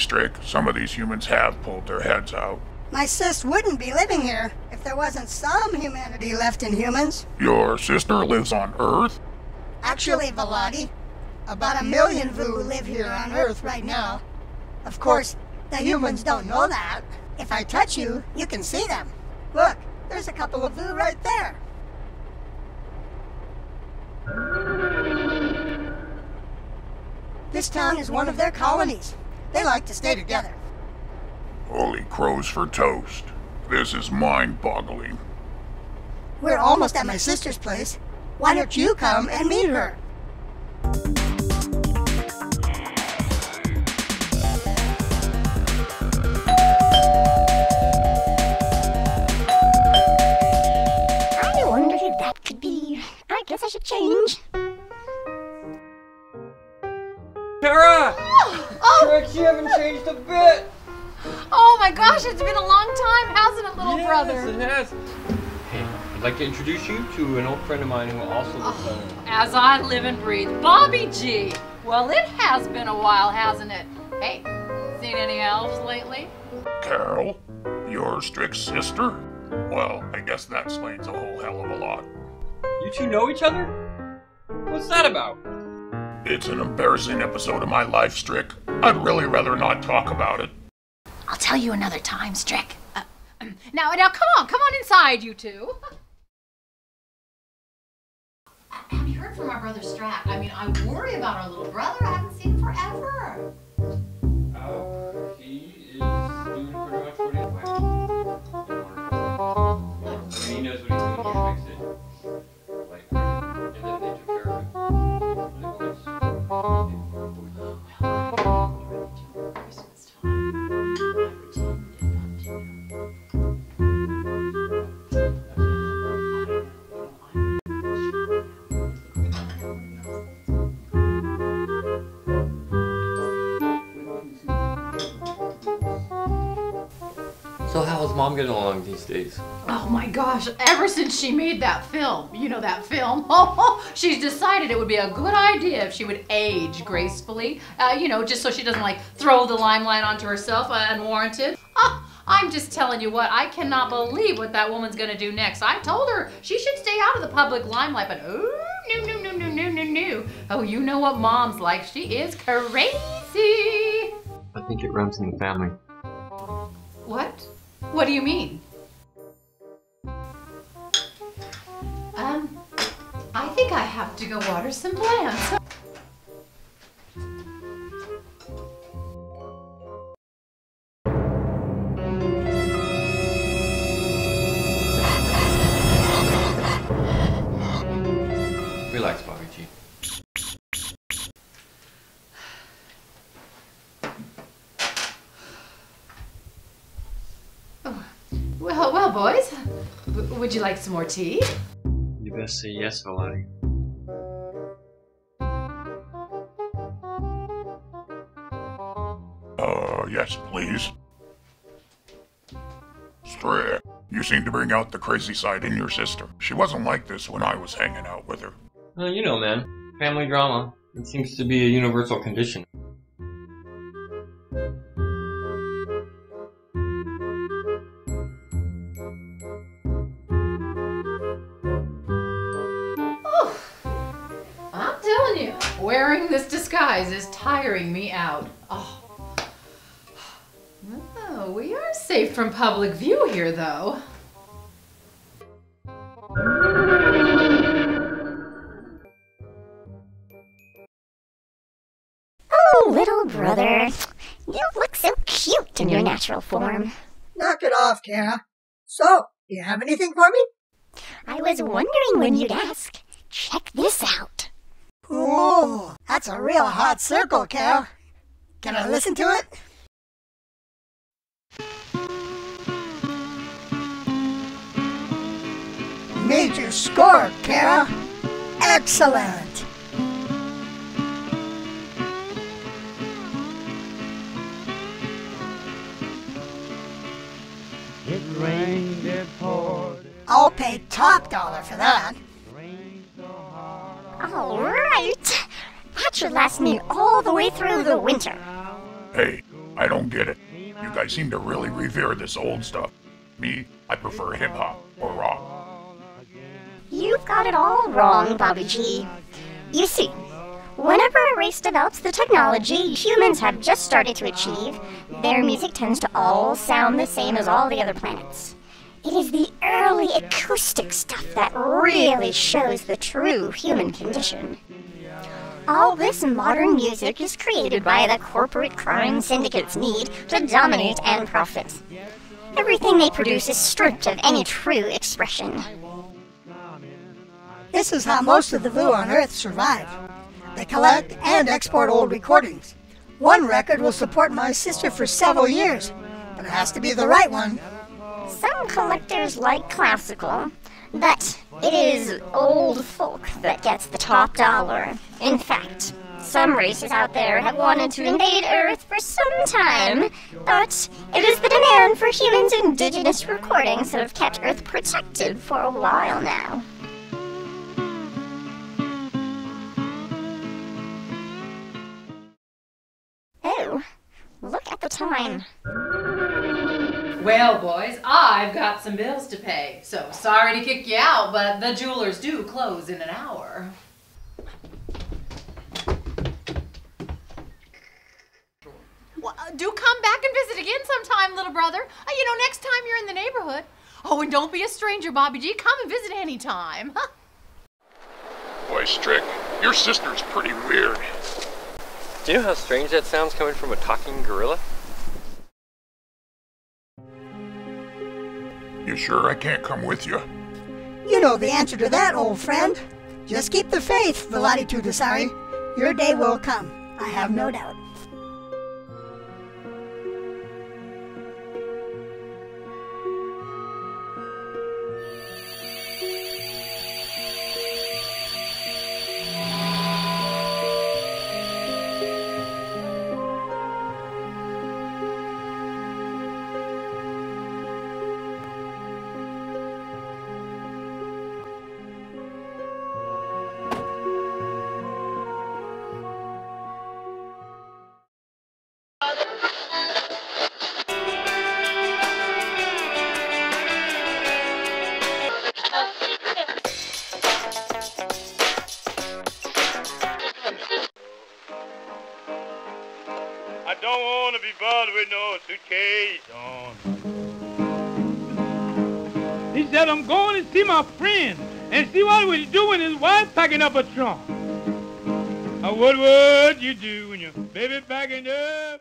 S'trikk. Some of these humans have pulled their heads out. My sis wouldn't be living here if there wasn't some humanity left in humans. Your sister lives on Earth? Actually, Velati, about a million Voo live here on Earth right now. Of course, the humans don't know that. If I touch you, you can see them. Look, there's a couple of Voo right there. This town is one of their colonies. They like to stay together. Holy crows for toast. This is mind boggling. We're almost at my sister's place. Why don't you come and meet her? Changed a bit! oh my gosh, it's been a long time, hasn't it, little yes, brother? Yes, it has. Hey, I'd like to introduce you to an old friend of mine who also lives oh, on As I live and breathe, Bobby G. Well, it has been a while, hasn't it? Hey, seen any elves lately? Carol? Your strict sister? Well, I guess that explains a whole hell of a lot. You two know each other? What's that about? It's an embarrassing episode of my life, S'trikk. I'd really rather not talk about it. I'll tell you another time, S'trikk. Uh, now, now, come on, come on inside, you two. Have you heard from our brother Strack? I mean, I worry about our little brother. I haven't seen him forever. Uh, he is doing pretty much what he's And he knows what he's doing So how's mom getting along these days? Oh my gosh, ever since she made that film, you know that film, she's decided it would be a good idea if she would age gracefully, uh, you know, just so she doesn't like throw the limelight onto herself uh, unwarranted. Ah, I'm just telling you what, I cannot believe what that woman's gonna do next. I told her she should stay out of the public limelight, but oh, no, no, no, no, no, no, no. Oh, you know what mom's like. She is crazy. I think it runs in the family. What? What do you mean? Um, I think I have to go water some plants. W- would you like some more tea? You best say yes, Velati. Uh, yes, please. S'trikk, you seem to bring out the crazy side in your sister. She wasn't like this when I was hanging out with her. Uh, you know, man. Family drama. It seems to be a universal condition. Wearing this disguise is tiring me out. Oh. Oh, we are safe from public view here, though. Oh, little brother. You look so cute in your natural form. Knock it off, Kara. So, do you have anything for me? I was wondering when you'd ask. Check this out. Ooh, that's a real hot circle, Kara. Can I listen to it? Major score, Kara. Excellent. It rained, it poured, it I'll pay top dollar for that. rained so hard. All right. That should last me all the way through the winter. Hey, I don't get it. You guys seem to really revere this old stuff. Me, I prefer hip hop or rock. You've got it all wrong, Bobby G. You see, whenever a race develops the technology humans have just started to achieve, their music tends to all sound the same as all the other planets. It is the early acoustic stuff that really shows the true human condition. All this modern music is created by the corporate crime syndicate's need to dominate and profit. Everything they produce is stripped of any true expression. This is how most of the Voo on Earth survive. They collect and export old recordings. One record will support my sister for several years, but it has to be the right one. Some collectors like classical, but it is old folk that gets the top dollar. In fact, some races out there have wanted to invade Earth for some time, but it is the demand for humans' indigenous recordings that have kept Earth protected for a while now. Oh, look at the time. Well, boys, I've got some bills to pay. So sorry to kick you out, but the jewelers do close in an hour. Well, uh, do come back and visit again sometime, little brother. Uh, you know, next time you're in the neighborhood. Oh, and don't be a stranger, Bobby G. Come and visit anytime. Boy, S'trikk, your sister's pretty weird. Do you know how strange that sounds coming from a talking gorilla? You sure I can't come with you? You know the answer to that, old friend. Just keep the faith, Velati Tudasari. Your day will come, I have no doubt. He said, I'm going to see my friend and see what we do when his wife packing up a trunk. Uh, what would you do when your baby packing up?